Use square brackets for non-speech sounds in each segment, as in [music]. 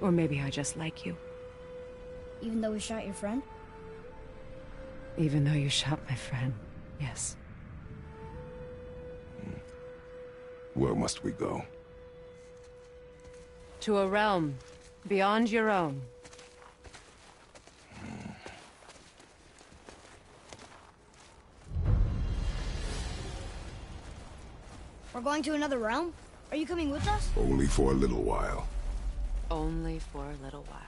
Or maybe I just like you. Even though we shot your friend? Even though you shot my friend, yes. Hmm. Where must we go? To a realm beyond your own. We're going to another realm? Are you coming with us? Only for a little while. Only for a little while.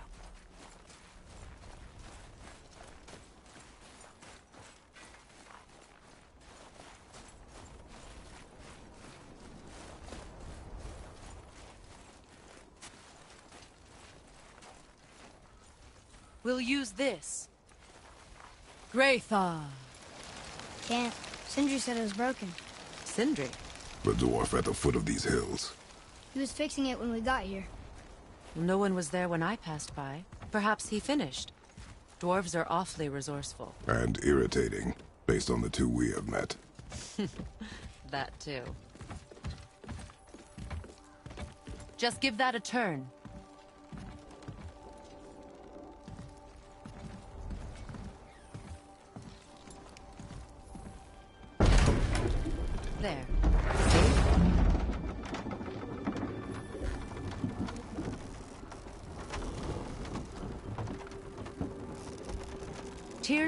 We'll use this. Graythaw. Can't. Sindri said it was broken. Sindri. The dwarf at the foot of these hills. He was fixing it when we got here. No one was there when I passed by. Perhaps he finished. Dwarves are awfully resourceful. And irritating, based on the two we have met. [laughs] That too. Just give that a turn. There. See?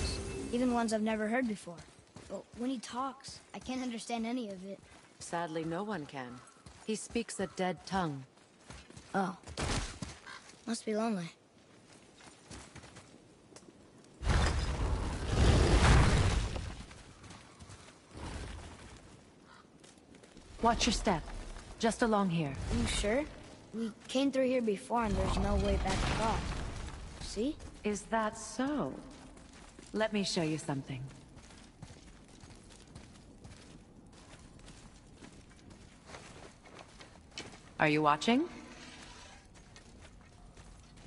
even ones I've never heard before. But when he talks, I can't understand any of it. Sadly, no one can. He speaks a dead tongue. Oh. Must be lonely. Watch your step. Just along here. You sure? We came through here before and there's no way back across. See? Is that so? Let me show you something. Are you watching?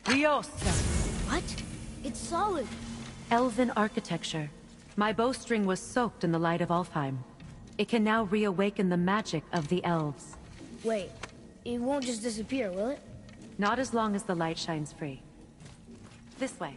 Riosta! What? It's solid. Elven architecture. My bowstring was soaked in the light of Alfheim. It can now reawaken the magic of the elves. Wait, it won't just disappear, will it? Not as long as the light shines free. This way.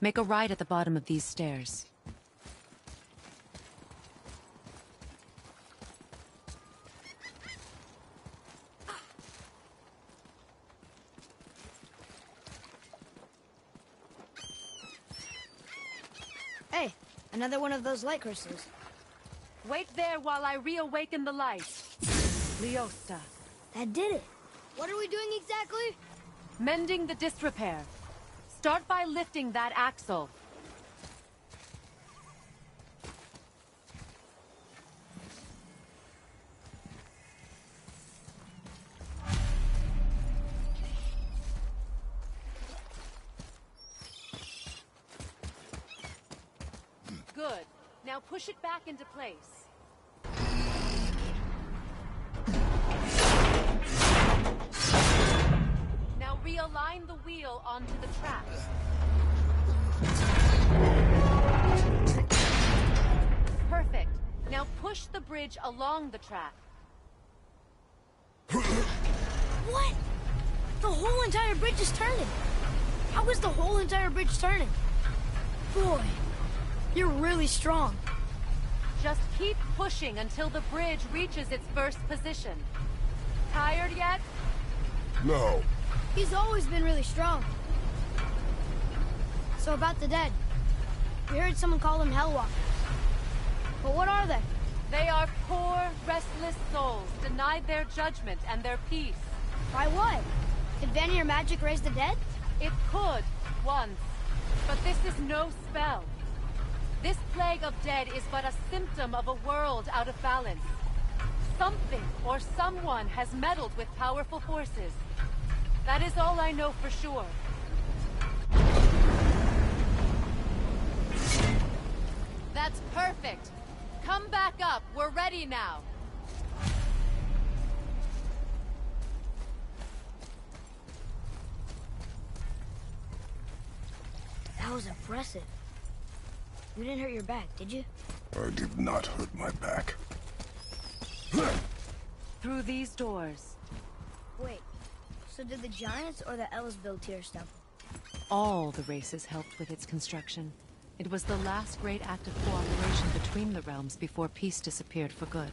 Make a right at the bottom of these stairs. Hey, another one of those light crystals. Wait there while I reawaken the light. Leosta. That did it. What are we doing exactly? Mending the disrepair. Start by lifting that axle. Good. Now push it back into place. Realign the wheel onto the track. Perfect. Now push the bridge along the track. What? The whole entire bridge is turning. How is the whole entire bridge turning? Boy, you're really strong. Just keep pushing until the bridge reaches its first position. Tired yet? No. He's always been really strong. So about the dead. We heard someone call them Hel-walkers. But what are they? They are poor, restless souls, denied their judgment and their peace. By what? Did Vanir magic raise the dead? It could, once. But this is no spell. This plague of dead is but a symptom of a world out of balance. Something or someone has meddled with powerful forces. That is all I know for sure. That's perfect. Come back up. We're ready now. That was impressive. You didn't hurt your back, did you? I did not hurt my back. Through these doors. Wait, so did the Giants or the Elves build Tyr's temple? All the races helped with its construction. It was the last great act of cooperation between the realms before peace disappeared for good.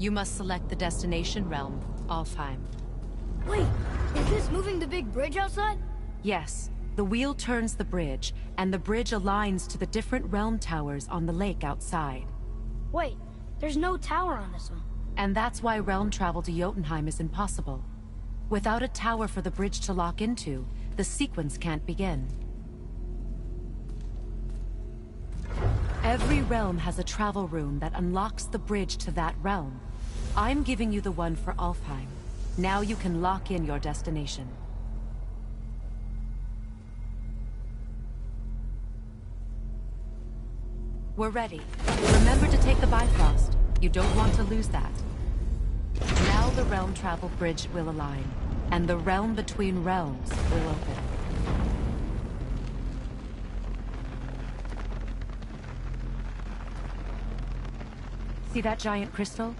You must select the destination realm, Alfheim. Wait, is this moving the big bridge outside? Yes, the wheel turns the bridge, and the bridge aligns to the different realm towers on the lake outside. Wait, there's no tower on this one. And that's why realm travel to Jotunheim is impossible. Without a tower for the bridge to lock into, the sequence can't begin. Every realm has a travel room that unlocks the bridge to that realm. I'm giving you the one for Alfheim. Now you can lock in your destination. We're ready. Remember to take the Bifrost. You don't want to lose that. Now the realm travel bridge will align, and the realm between realms will open. See that giant crystal?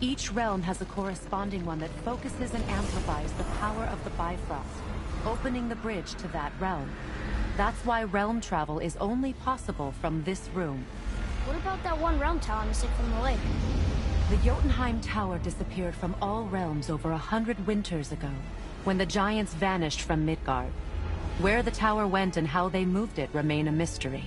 Each realm has a corresponding one that focuses and amplifies the power of the Bifrost, opening the bridge to that realm. That's why realm travel is only possible from this room. What about that one realm tower missing from the lake? The Jotunheim Tower disappeared from all realms over a hundred winters ago, when the giants vanished from Midgard. Where the tower went and how they moved it remain a mystery.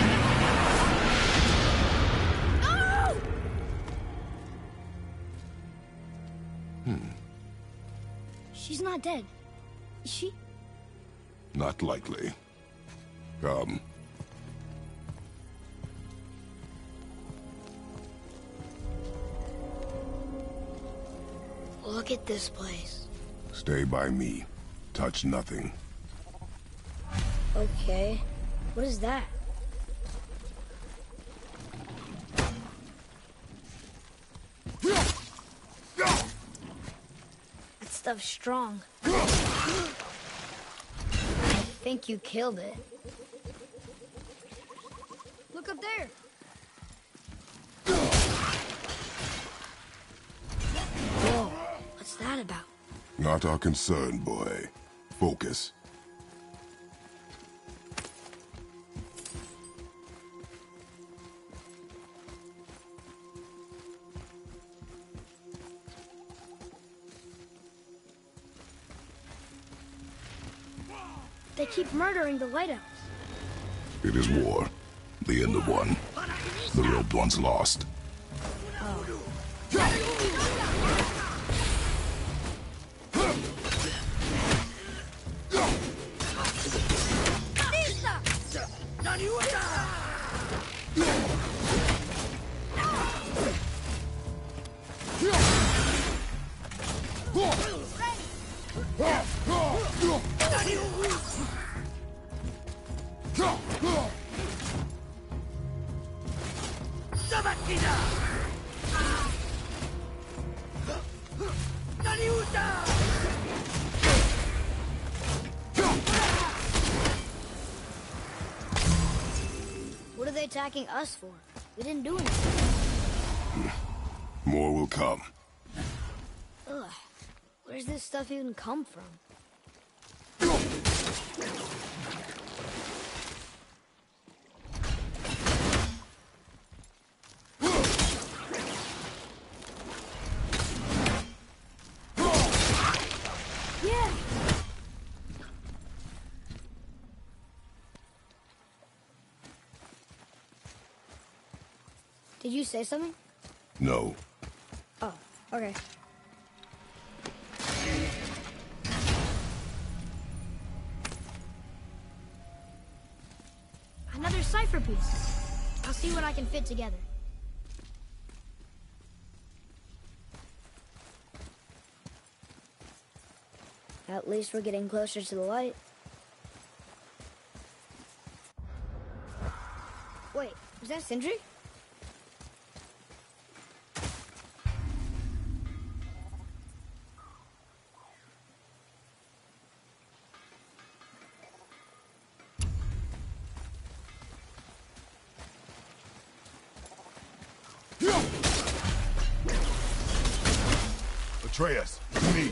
Not dead. Is she? Not likely. Come. Look at this place. Stay by me. Touch nothing. Okay. What is that? Strong. I think you killed it. Look up there. Whoa, what's that about? Not our concern, boy. Focus. Keep murdering the lighthouse. It is war. The end of one. The robed one's lost. Oh. What attacking us for? We didn't do anything. More will come. Ugh. Where's this stuff even come from? Yeah. Did you say something? No. Oh, okay. Another cipher piece. I'll see what I can fit together. At least we're getting closer to the light. Wait, is that Sindri? Atreus, to me.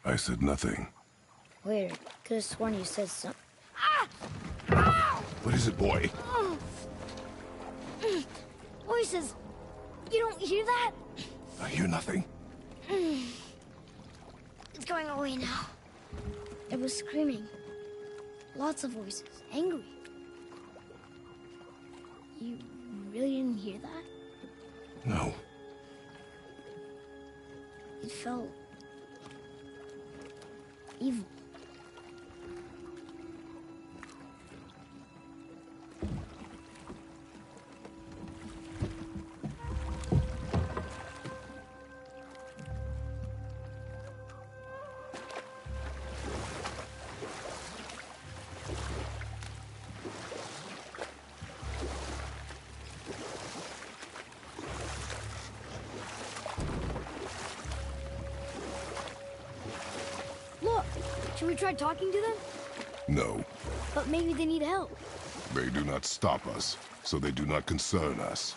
I said nothing. Weird. Could have sworn you said something. What is it, boy? Voices! You don't hear that? I hear nothing. It's going away now. It was screaming. Lots of voices. Angry. Try talking to them? No, But maybe they need help. they do not stop us, so they do not concern us.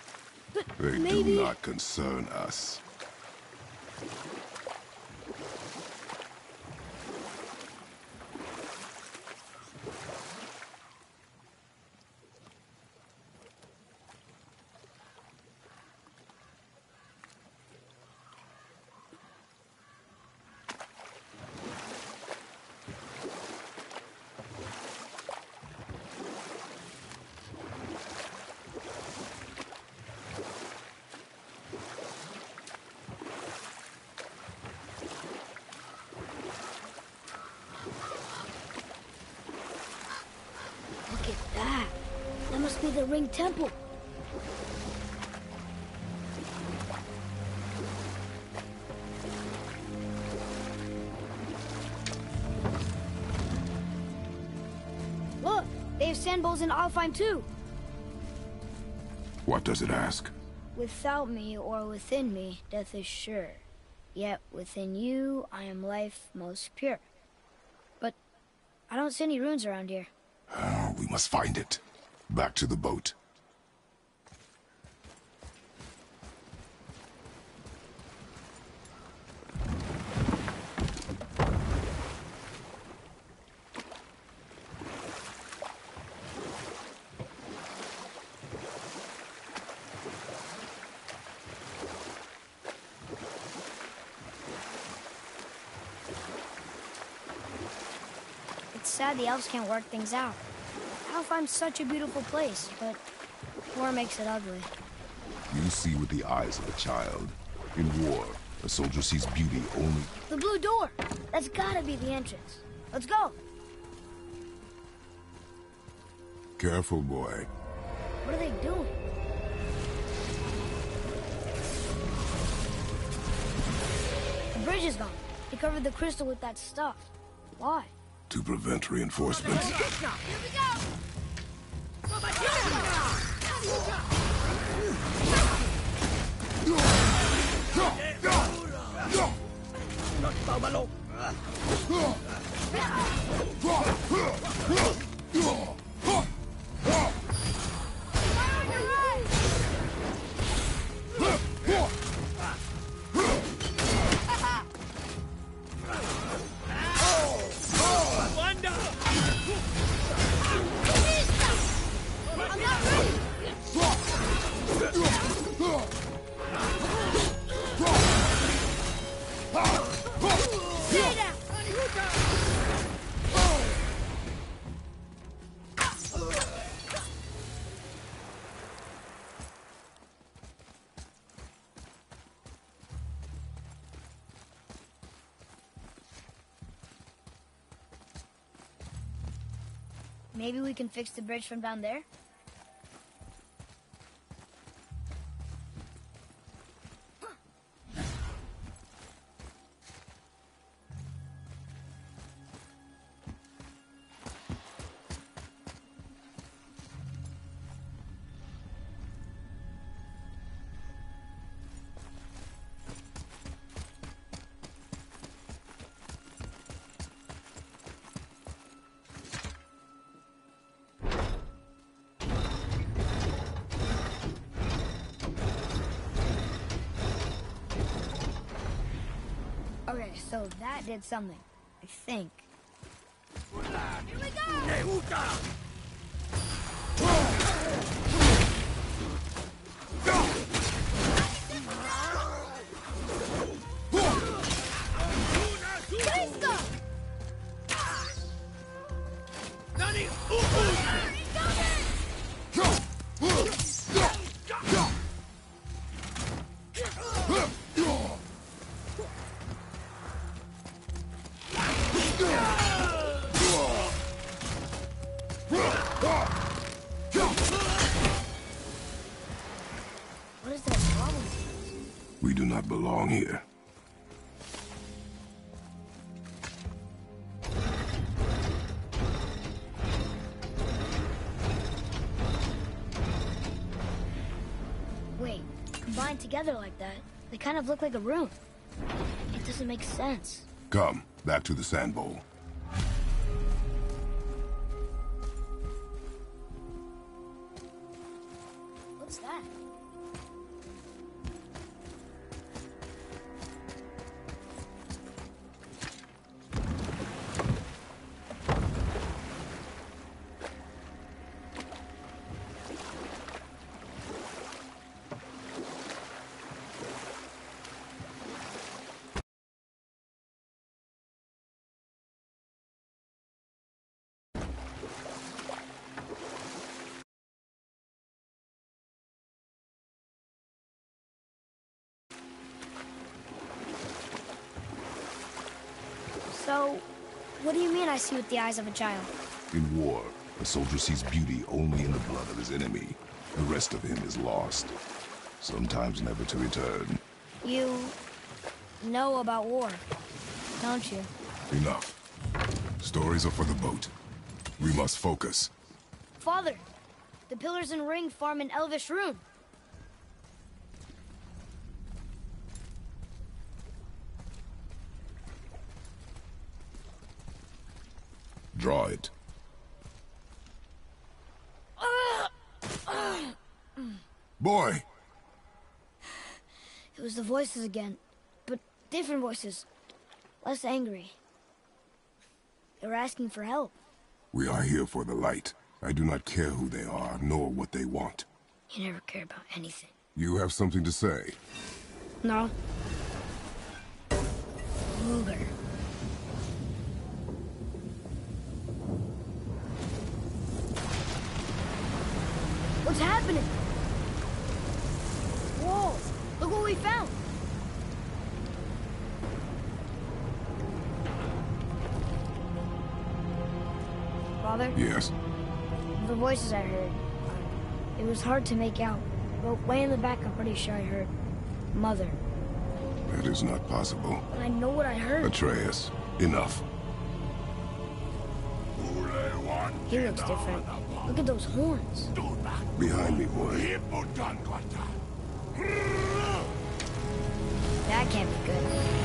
But They maybe... do not concern us. Look at that. That must be the Ring Temple. Look, they have sand bowls in Alfheim too. What does it ask? Without me or within me, death is sure. Yet within you, I am life most pure. But I don't see any runes around here. Oh, we must find it. Back to the boat. It's sad the elves can't work things out. Alfheim's such a beautiful place, but war makes it ugly. You see with the eyes of a child. In war, a soldier sees beauty only. The blue door! That's gotta be the entrance. Let's go! Careful, boy. What are they doing? The bridge is gone. They covered the crystal with that stuff. Why? To prevent reinforcements. Not Baumalo! Maybe we can fix the bridge from down there? That did something. Together like that, they kind of look like a room. It doesn't make sense. Come, back to the sand bowl. So, what do you mean I see with the eyes of a child? In war, a soldier sees beauty only in the blood of his enemy. The rest of him is lost. Sometimes never to return. You know about war, don't you? Enough. Stories are for the boat. We must focus. Father, the pillars and ring form an elvish rune. Draw it. Boy! It was the voices again, but different voices. Less angry. They were asking for help. We are here for the light. I do not care who they are, nor what they want. You never care about anything. You have something to say? No. Luger. What's happening? Whoa! Look what we found! Father, Yes. the voices I heard. It was hard to make out, but way in the back I'm pretty sure I heard Mother. That is not possible. And I know what I heard. Atreus, enough. He looks different. Look at those horns. Behind me, boy. That can't be good.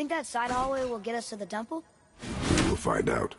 Think that side hallway will get us to the temple? We'll find out.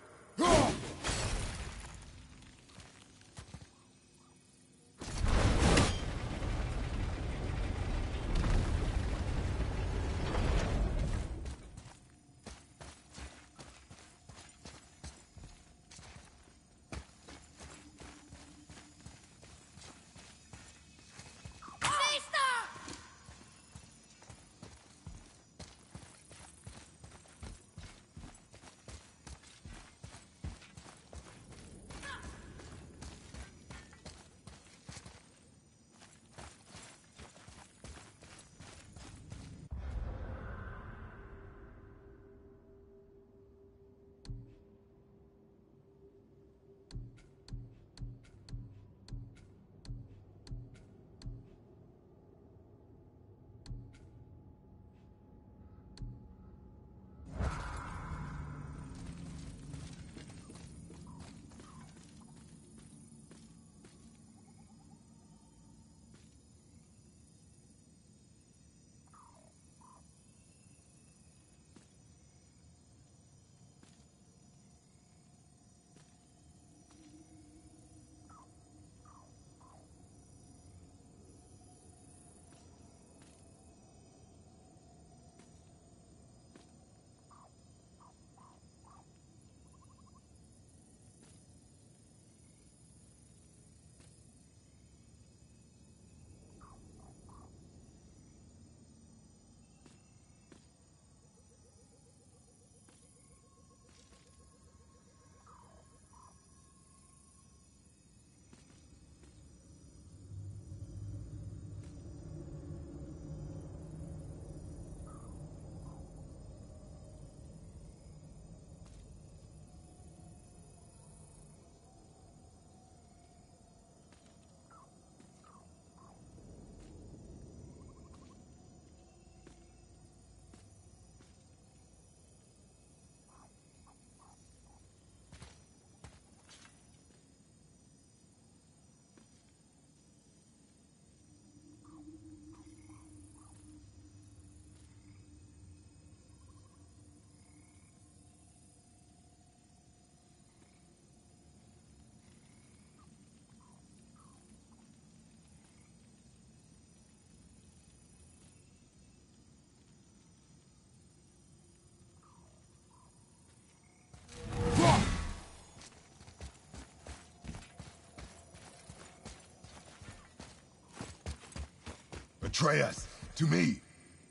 Atreus, to me.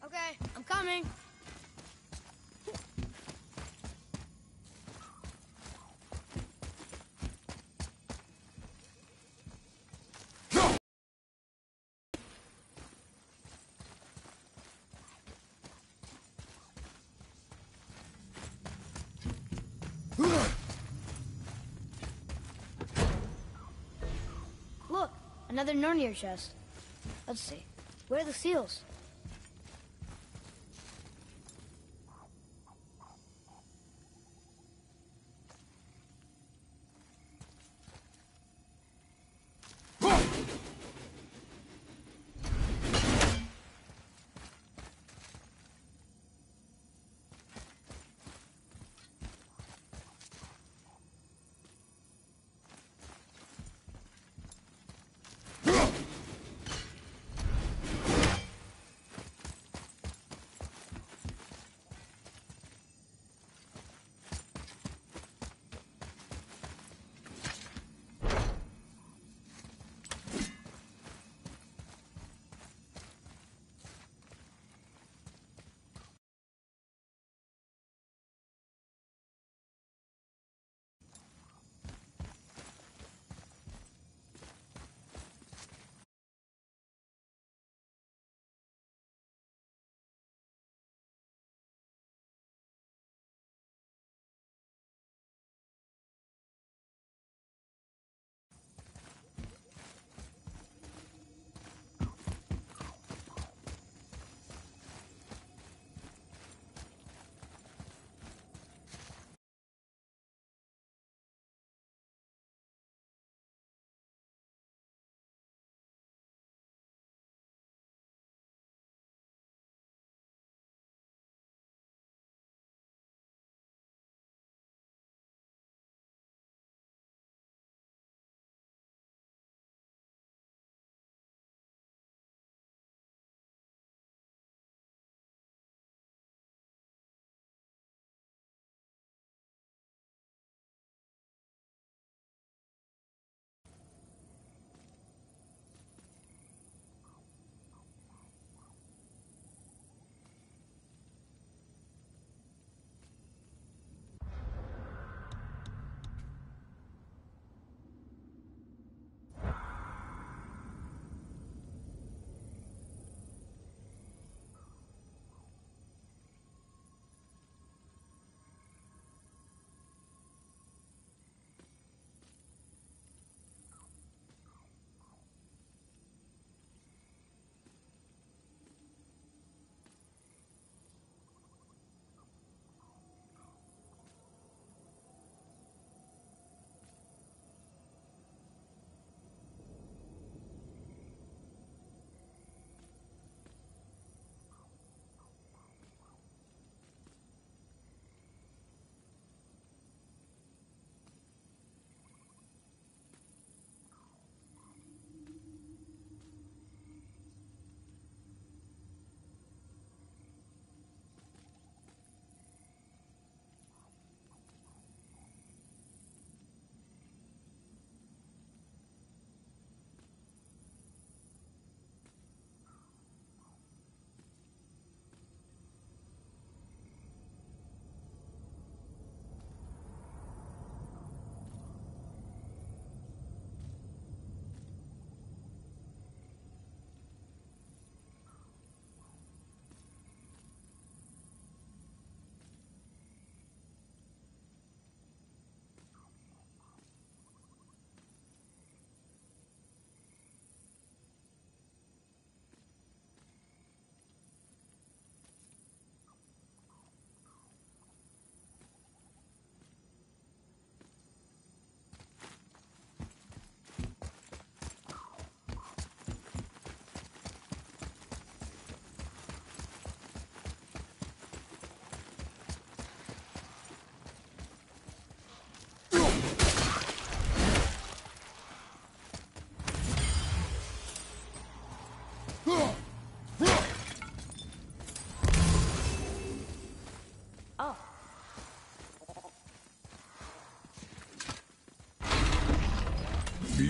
Okay, I'm coming. Look, another Nornir chest. Let's see. Where are the seals?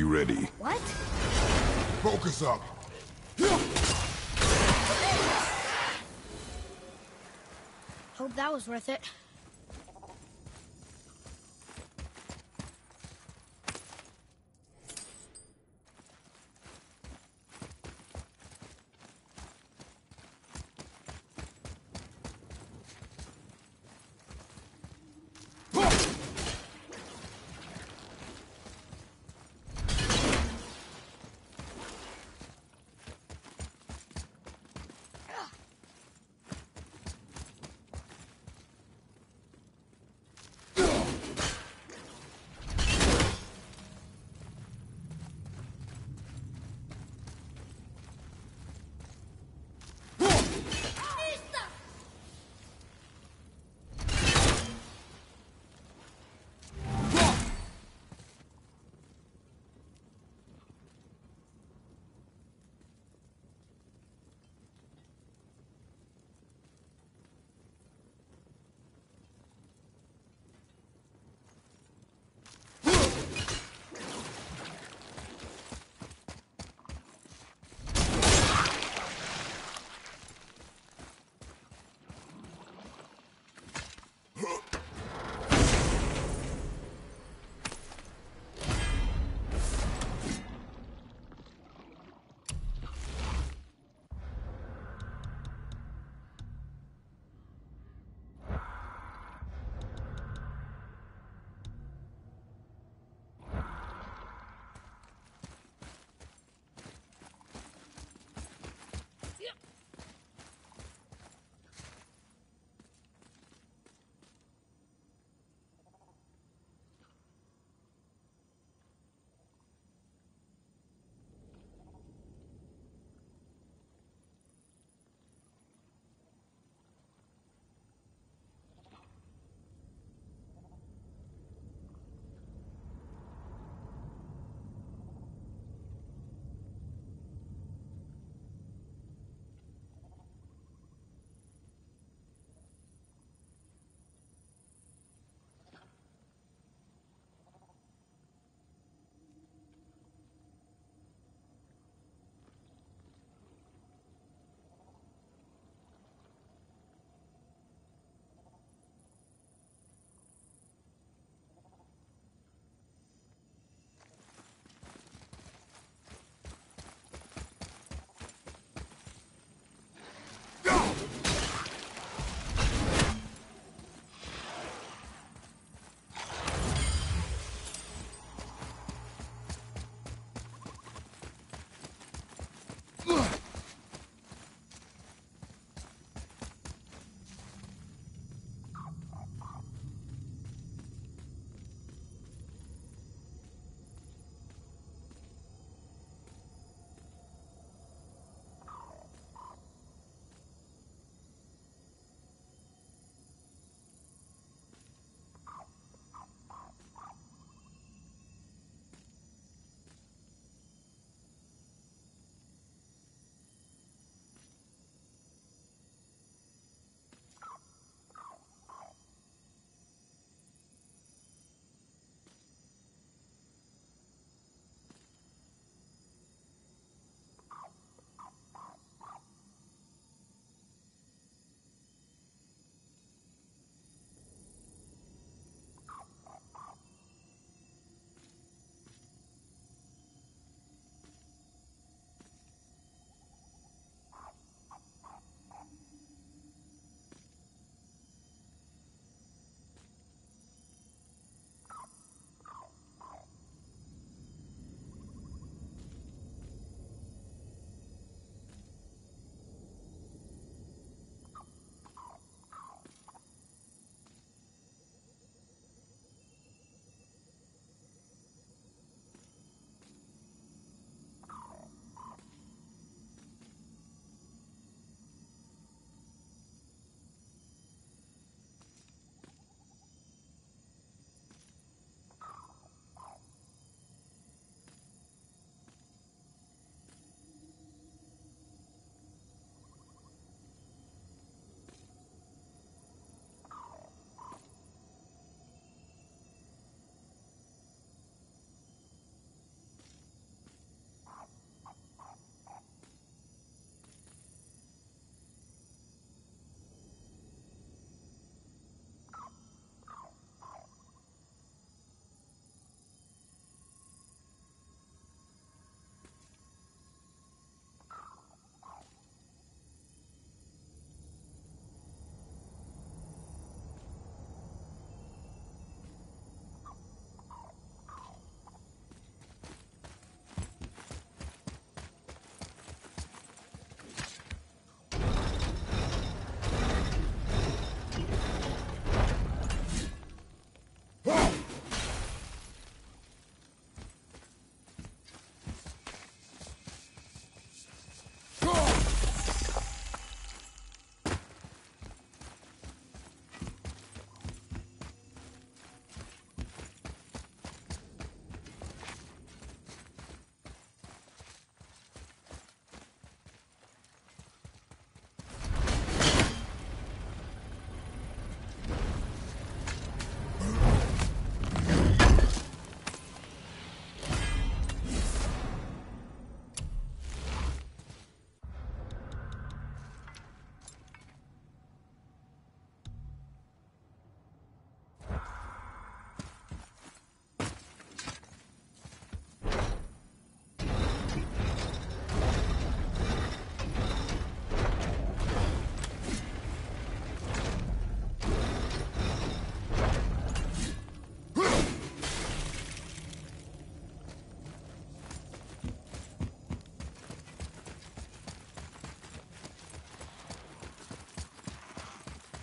you ready? What? Focus up. Hope that was worth it.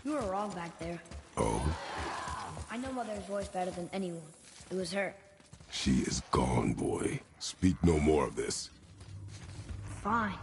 You were wrong back there. Oh? I know Mother's voice better than anyone. It was her. She is gone, boy. Speak no more of this. Fine.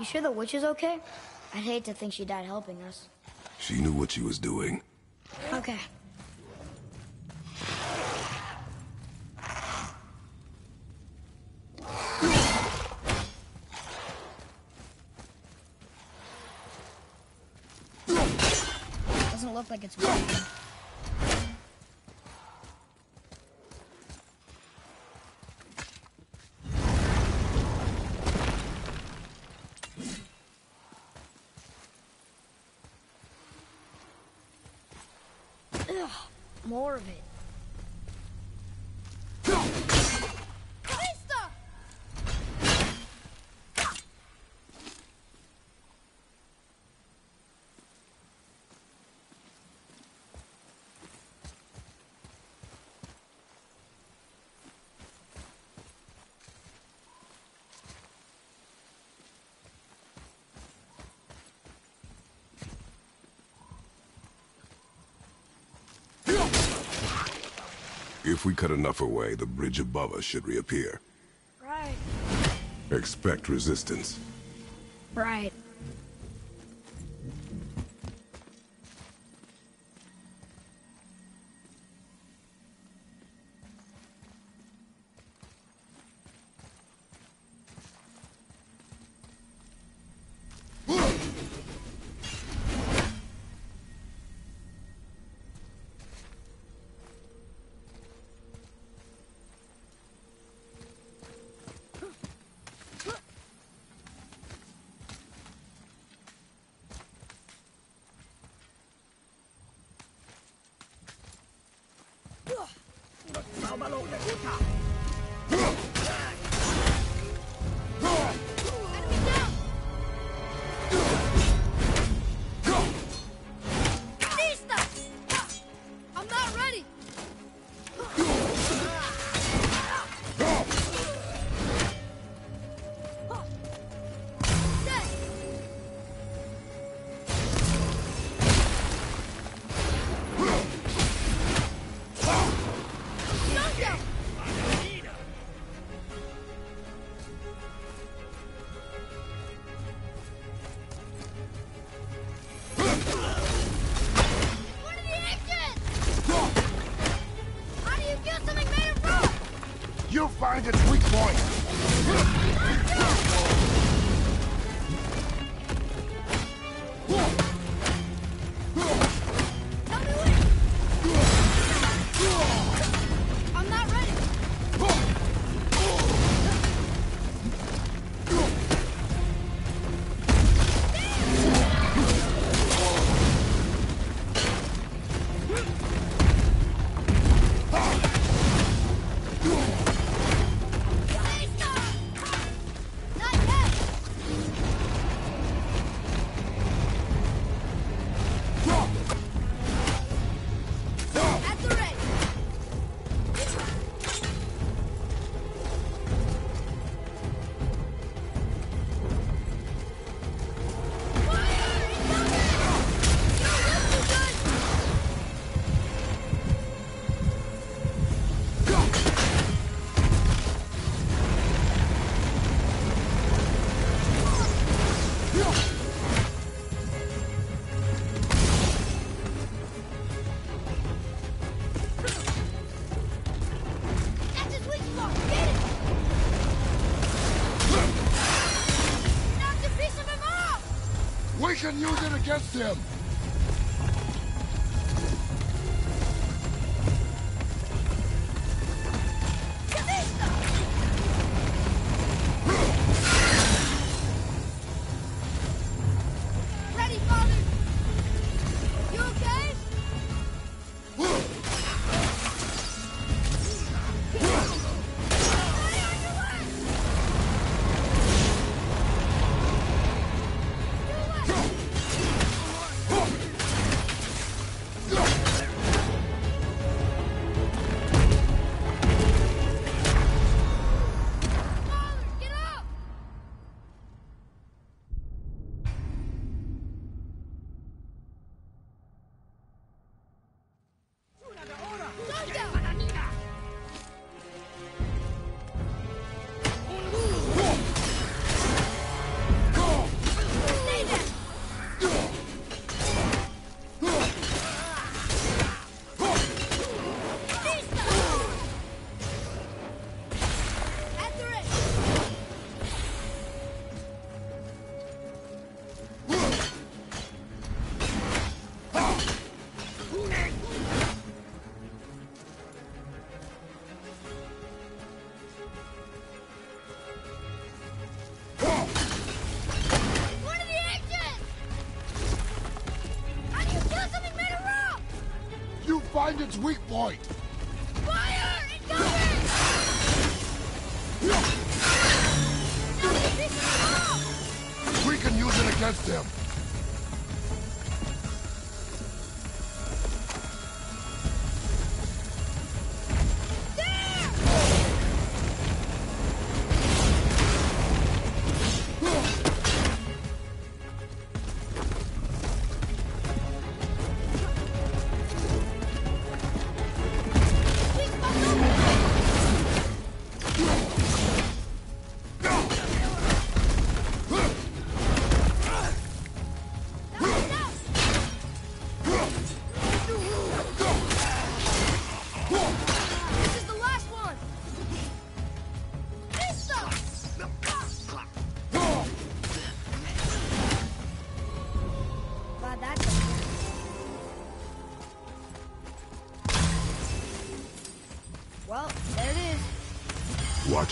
You sure the witch is okay? I'd hate to think she died helping us. She knew what she was doing. Okay. Doesn't look like it's working. Ugh, more of it. If we cut enough away, the bridge above us should reappear. Right. Expect resistance. Right. Against him. Weak point.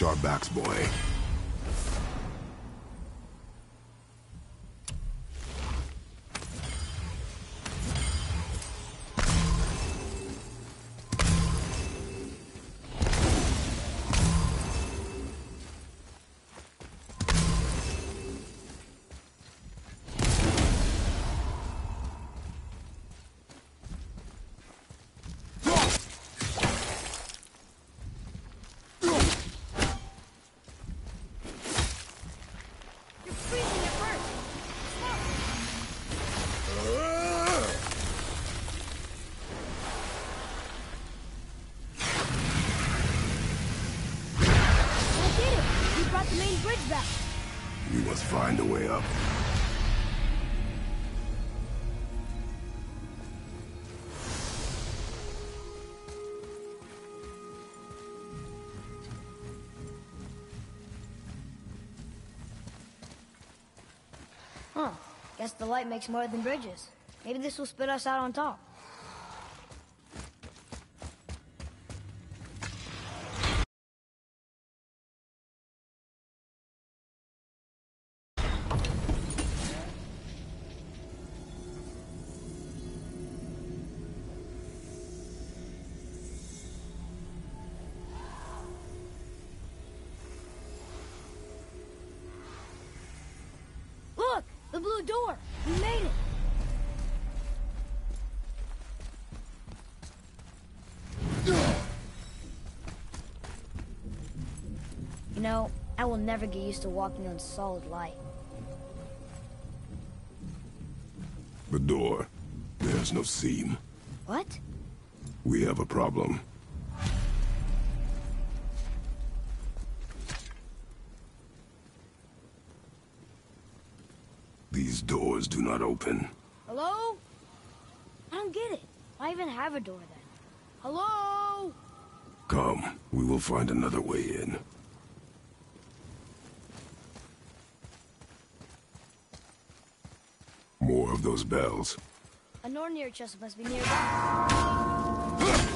Watch our backs, boy. Guess the light makes more than bridges. Maybe this will spit us out on top. Know, I will never get used to walking on solid light. The door. There's no seam. What? We have a problem. These doors do not open. Hello? I don't get it. Why even have a door then? Hello? Come, we will find another way in. More of those bells. A Nornir chest must be nearby.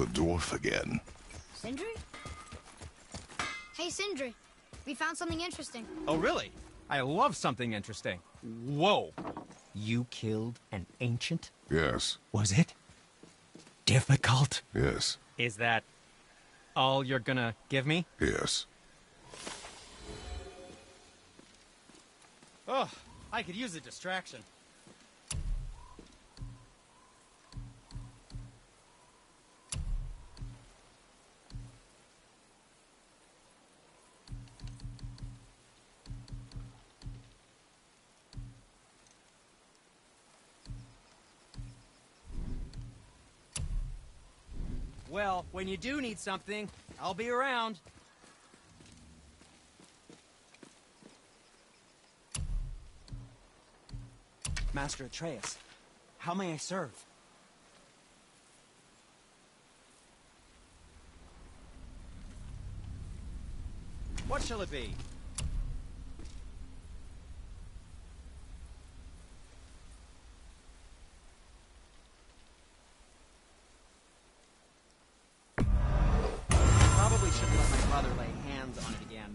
The dwarf again. Sindri? Hey, Sindri. We found something interesting. Oh, really? I love something interesting. Whoa. You killed an ancient? Yes, Was it difficult? yes. Is that all you're gonna give me? Yes. Oh, I could use a distraction. When you do need something, I'll be around. Master Atreus, how may I serve? What shall it be?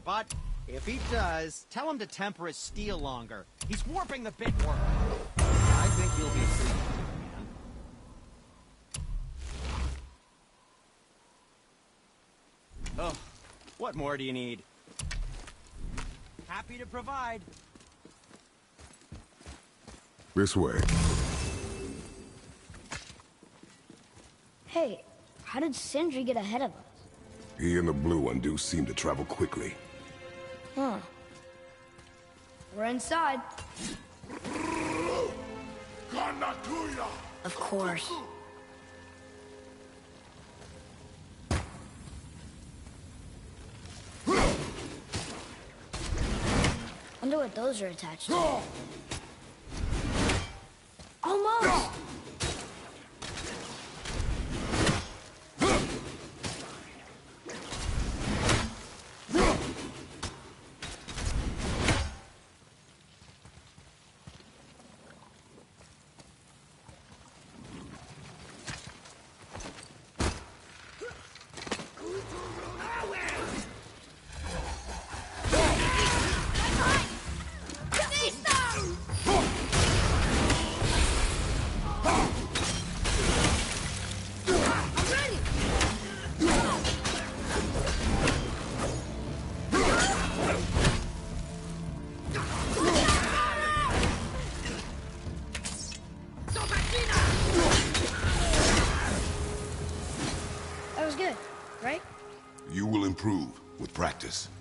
But if he does, tell him to temper his steel longer. He's warping the bit work. I think you'll be pleased, man. Oh, what more do you need? Happy to provide. This way. Hey, how did Sindri get ahead of us? He and the blue one do seem to travel quickly. Huh. We're inside. Of course. Wonder what those are attached to. Almost! Practice.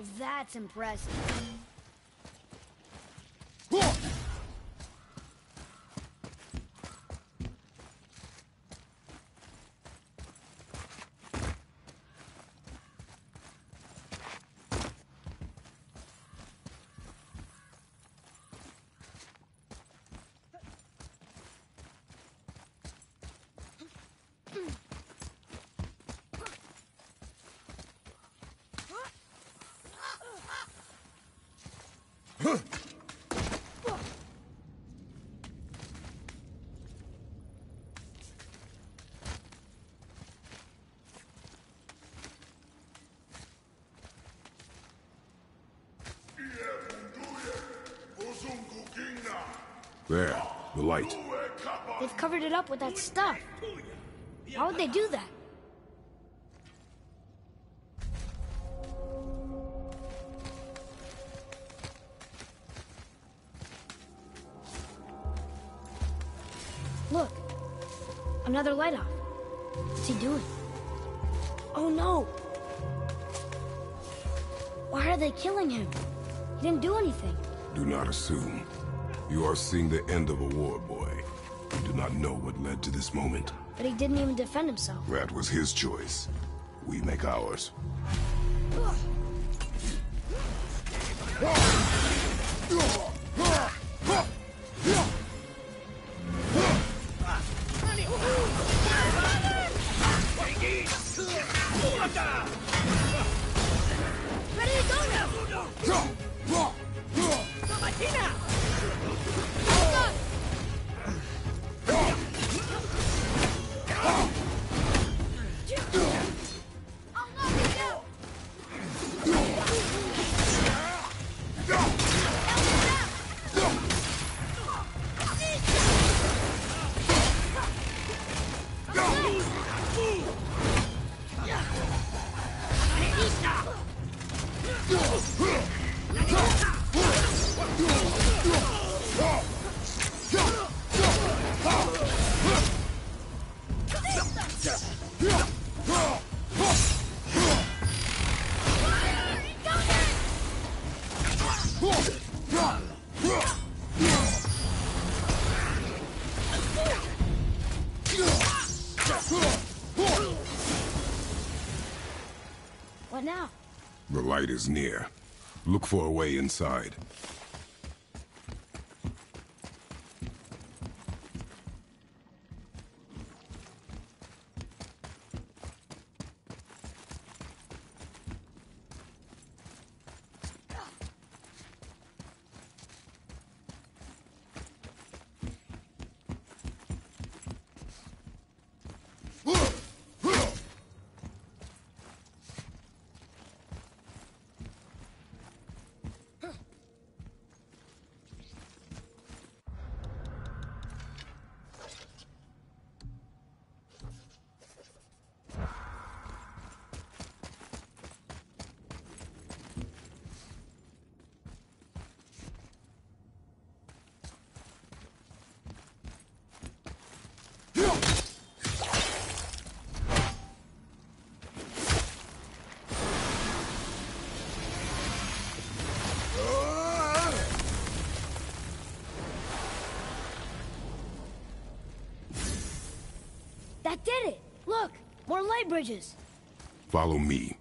Now that's impressive. There, the light. They've covered it up with that stuff. Why would they do that? Look, another light elf. What's he doing? Oh no! Why are they killing him? He didn't do anything. Do not assume. You are seeing the end of a war, boy. You do not know what led to this moment. But he didn't even defend himself. That was his choice. We make ours. Is near. Look for a way inside. Did it! Look! More light bridges! Follow me.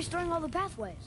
Restoring all the pathways.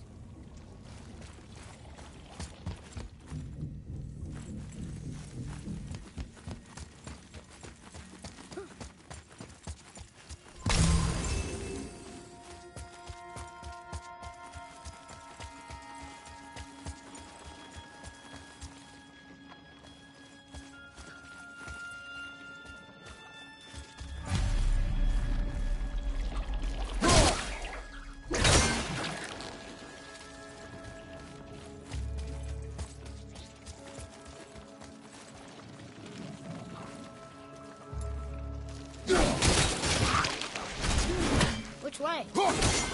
Which way?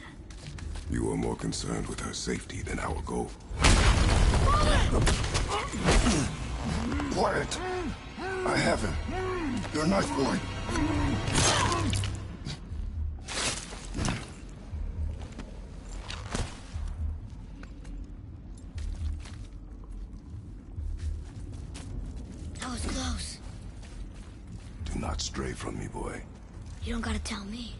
You are more concerned with her safety than our goal. Quiet. I have him. Your knife boy. That was close. Do not stray from me, boy. You don't gotta tell me.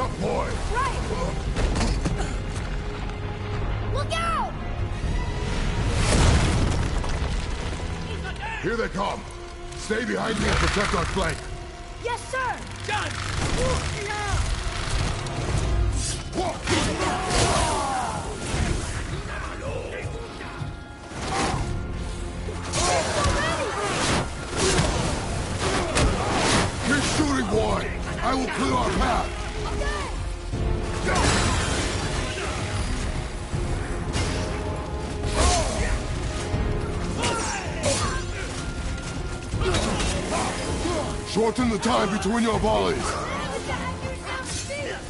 Jump, boy! Right! Look out! Here they come. Stay behind me and protect our flank. Yes, sir! Done! Keep shooting, boy! I will clear our path. Shorten the time between your volleys.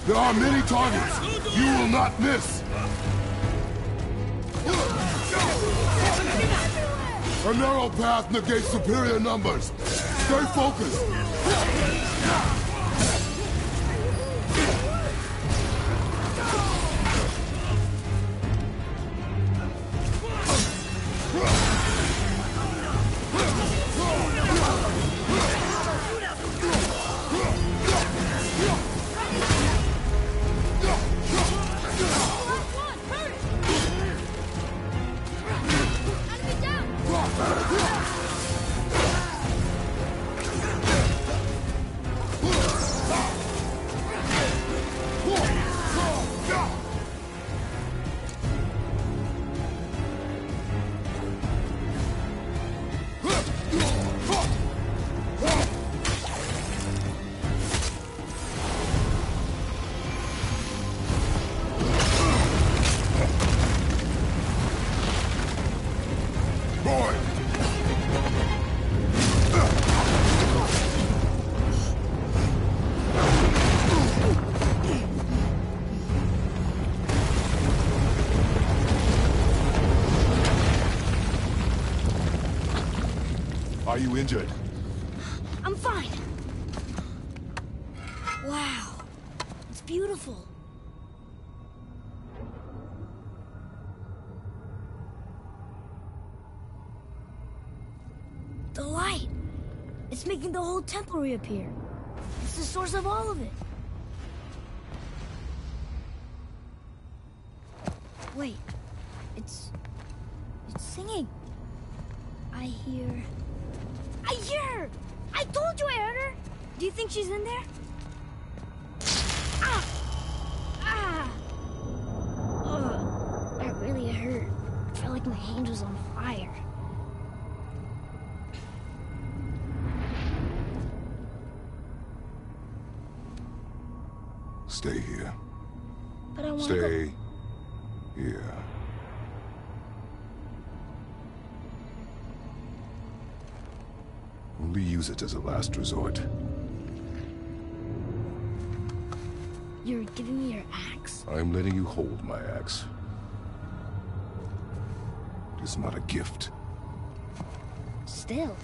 There are many targets. You will not miss. A narrow path negates superior numbers. Stay focused. You injured? I'm fine. Wow. It's beautiful. The light. It's making the whole temple reappear. Is not a gift. Still.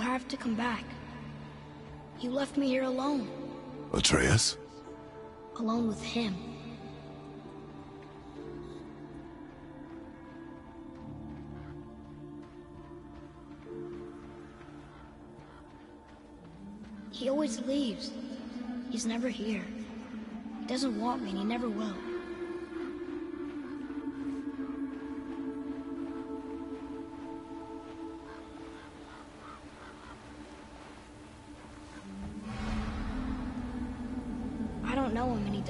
Have to come back. You left me here alone. Atreus? Alone with him. He always leaves. He's never here. He doesn't want me and he never will.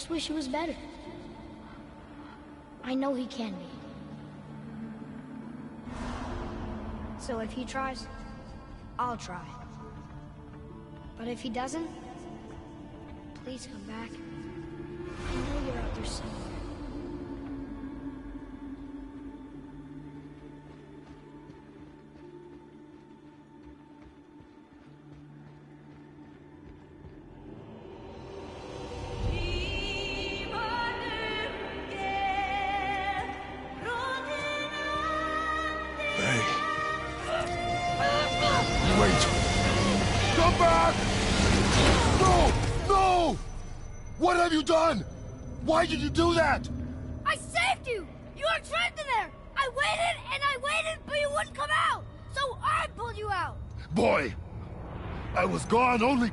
Just wish he was better. I know he can be. So if he tries, I'll try. But if he doesn't, please come back. I know you're out there somewhere. Why did you do that? I saved you! You were trapped in there! I waited and I waited, but you wouldn't come out! So I pulled you out! Boy, I was gone only...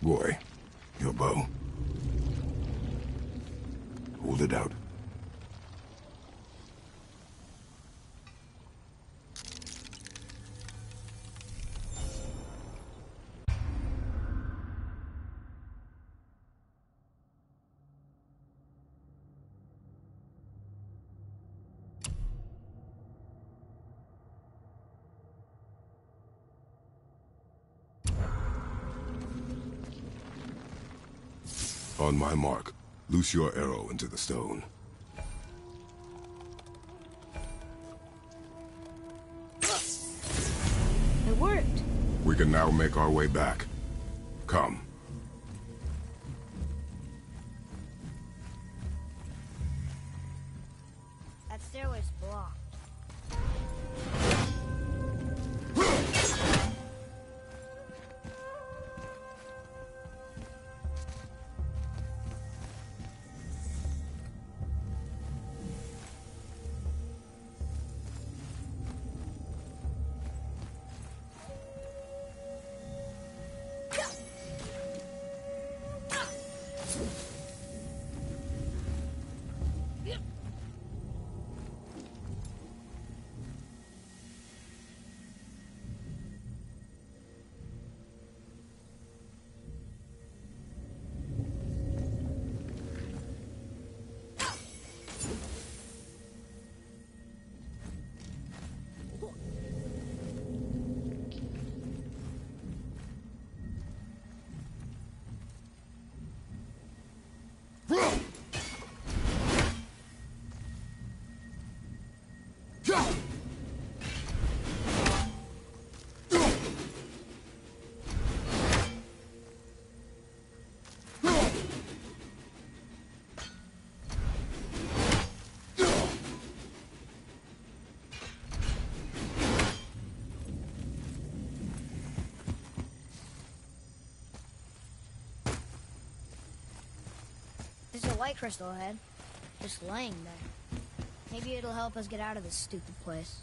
Boy, your bow. My mark, loose your arrow into the stone. It worked. We can now make our way back. Come. White crystal head. Just laying there. Maybe it'll help us get out of this stupid place.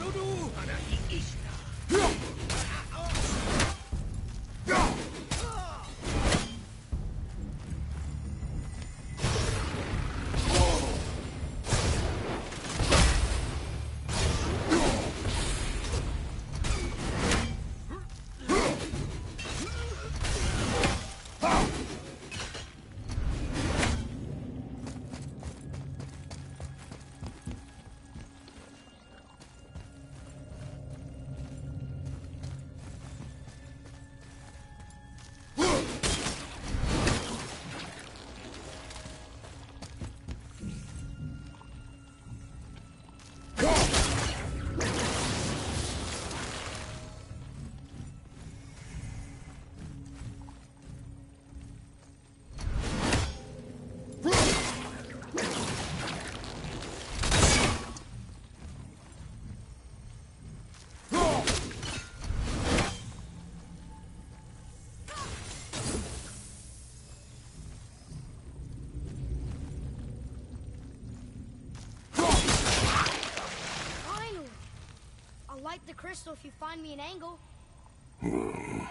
ดูดู crystal if you find me an angle. Hmm.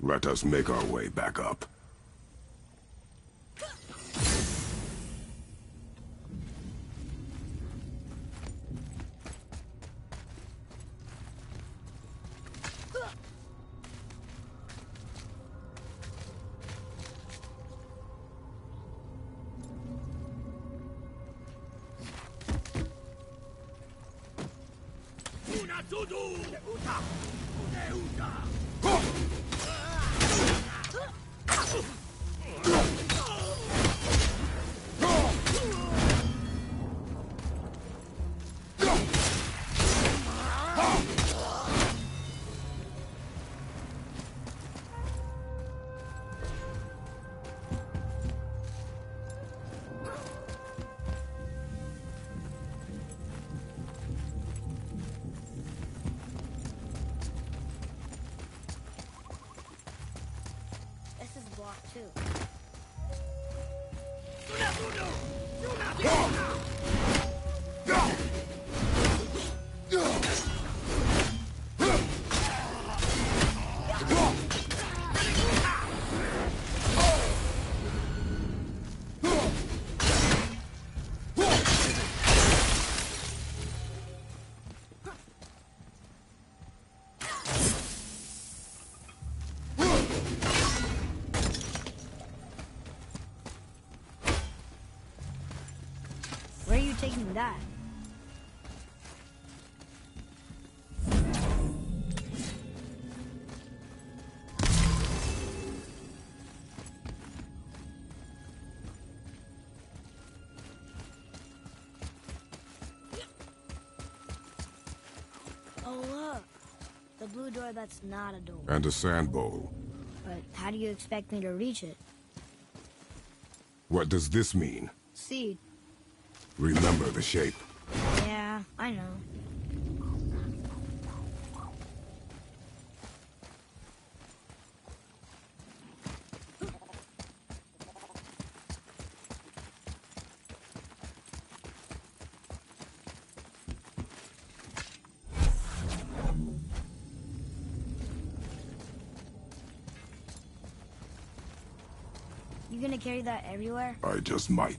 Let us make our way back up. Door that's not a door. And a sand bowl. But how do you expect me to reach it? What does this mean? Seed. Remember the shape. Yeah, I know. Carry that everywhere? I just might.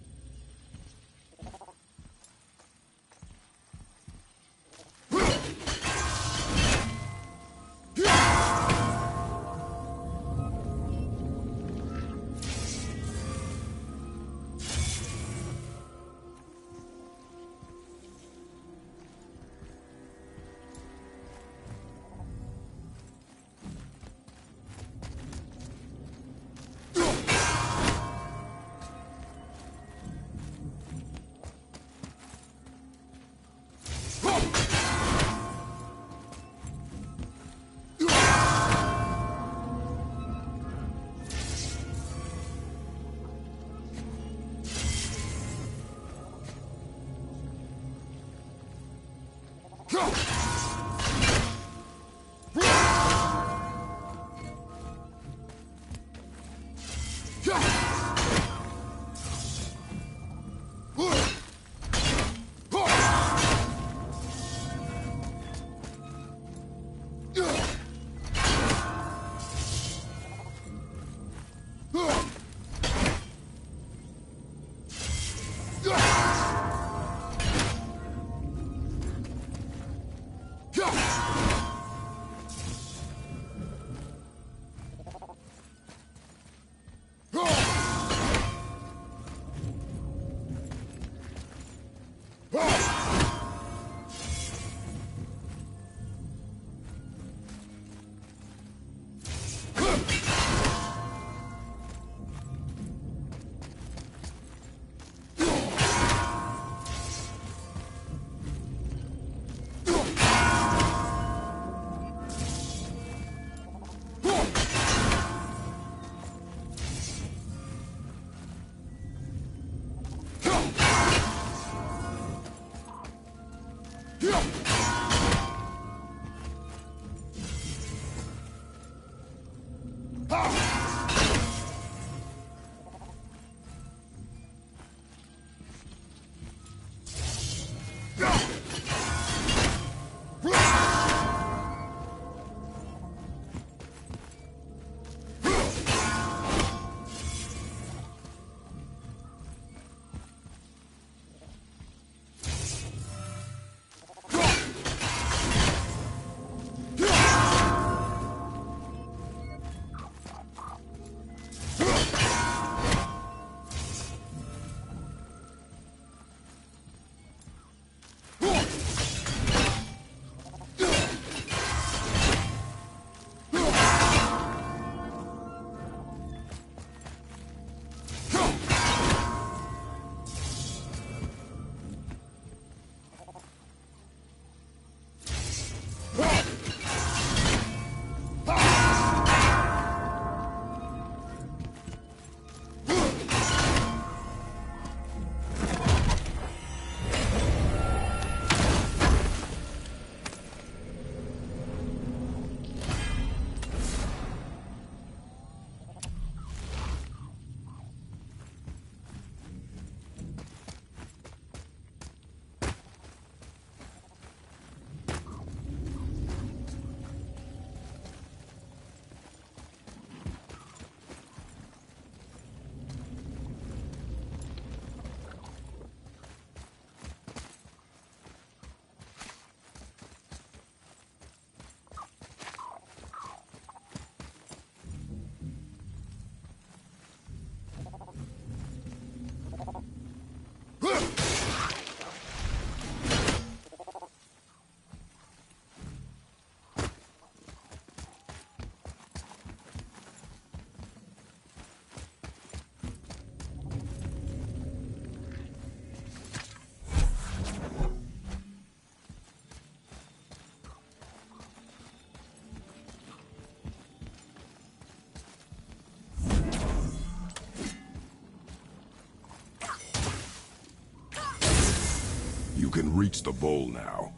You can reach the bowl now.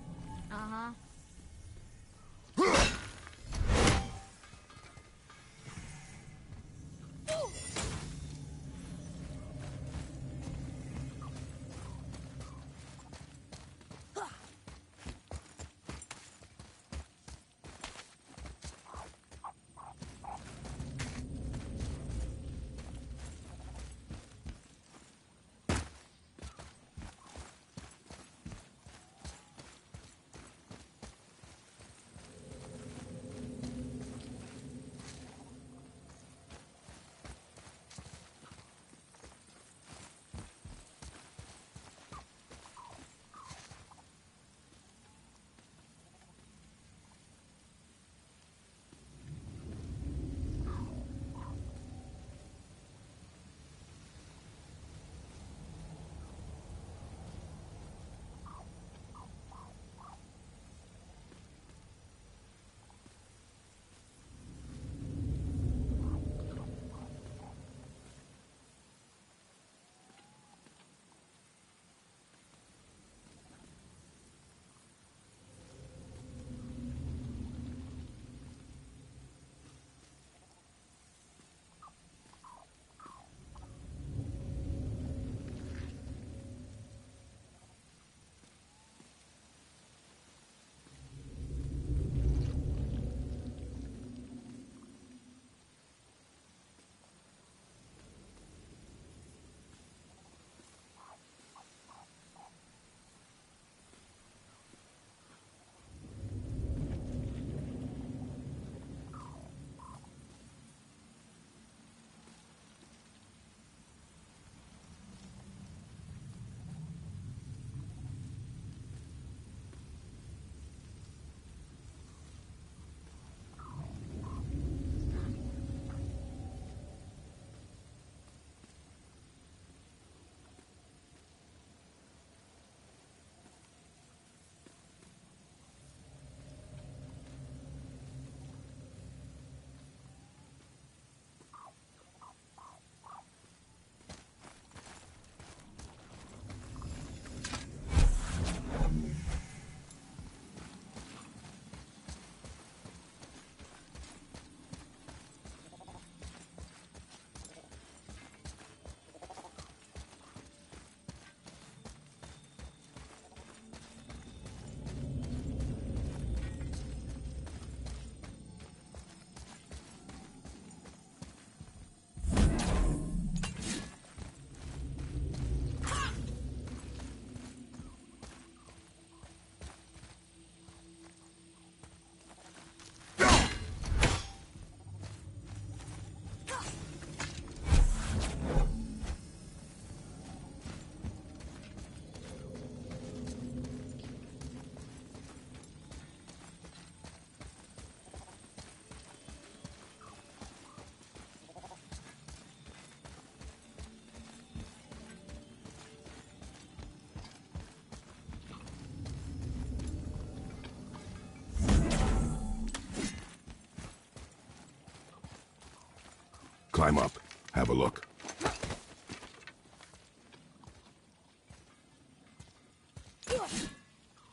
Climb up. Have a look.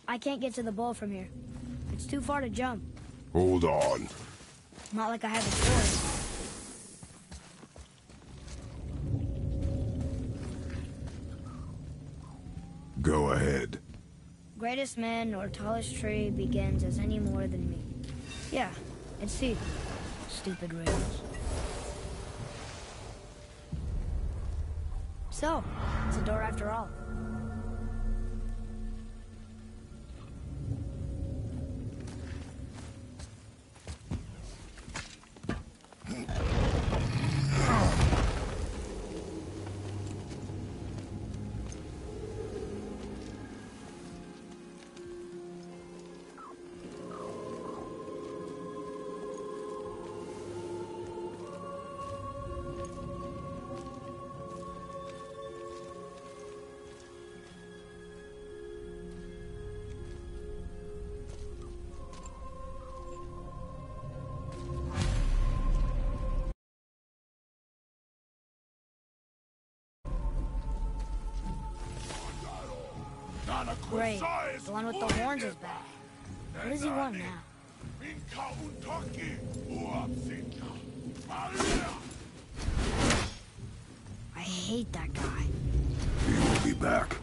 I can't get to the bowl from here. It's too far to jump. Hold on. Not like I have a sword. Go ahead. Greatest man or tallest tree begins as any more than me. Yeah, it's Caesar. Stupid rails. So, it's a door after all. Great. The one with the horns is back. What does he want now? I hate that guy. He will be back.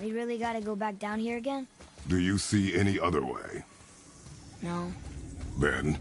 We really gotta go back down here again? Do you see any other way? No. Then,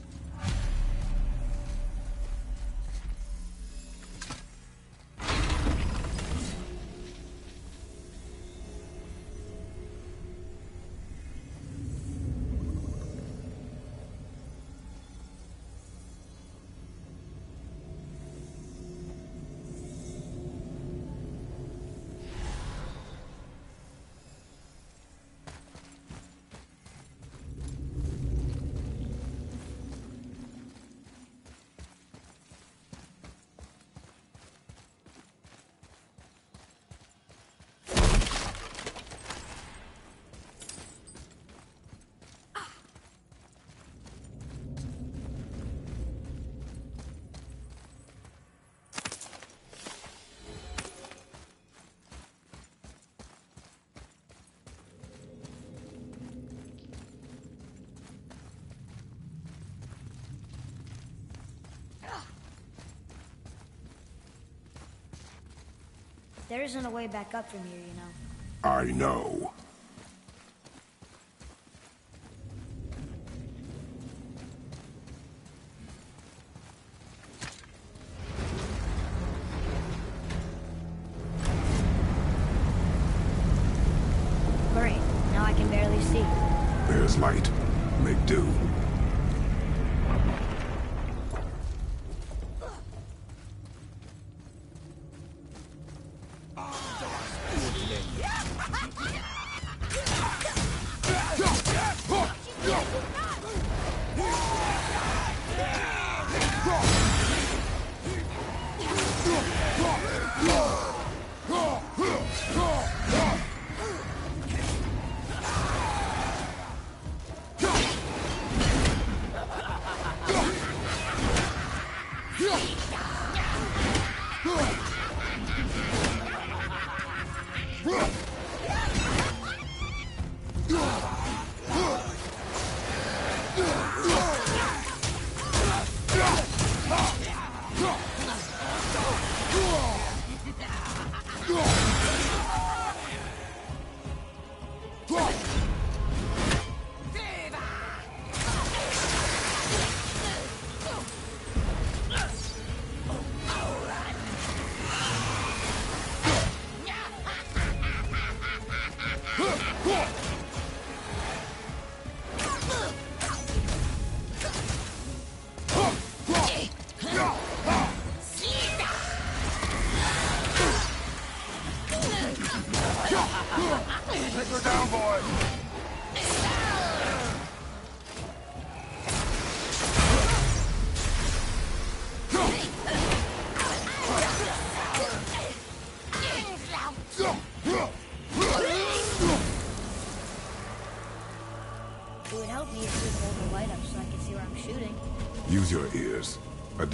There isn't a way back up from here, you know. I know.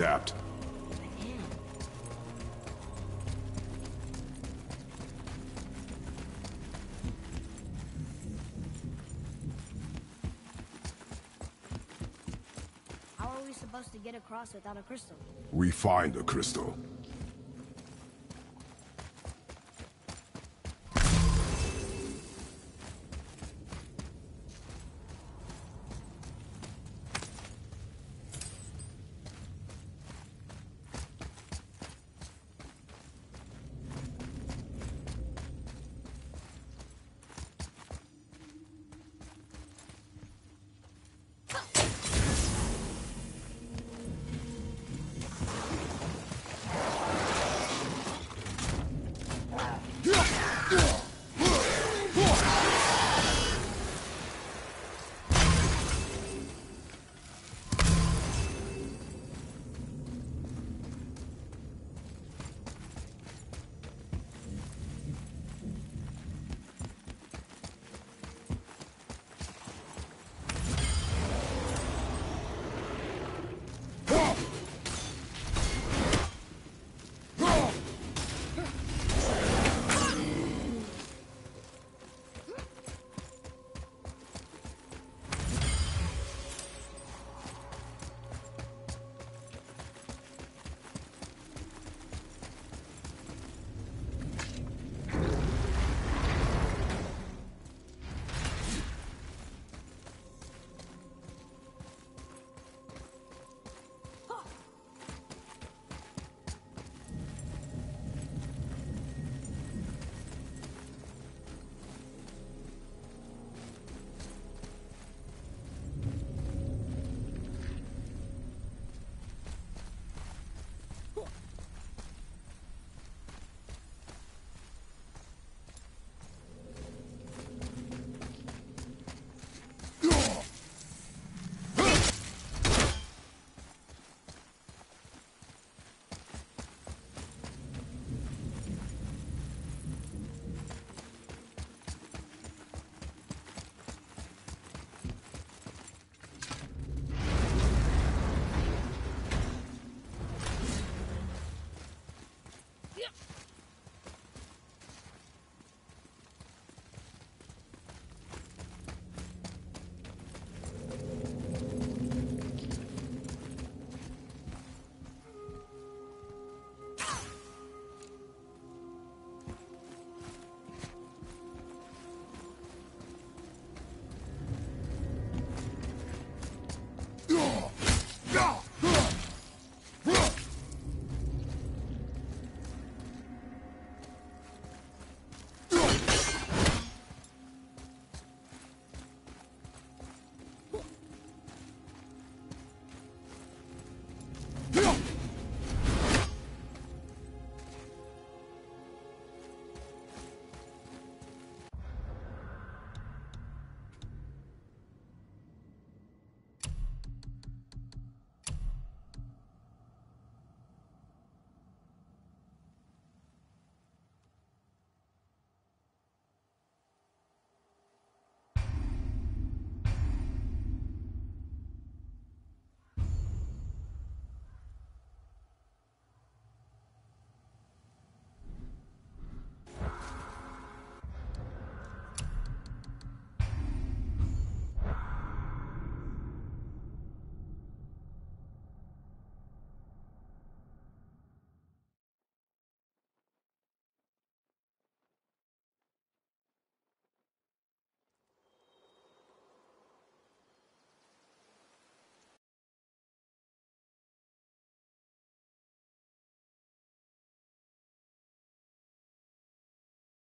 Adapt. How are we supposed to get across without a crystal? We find a crystal.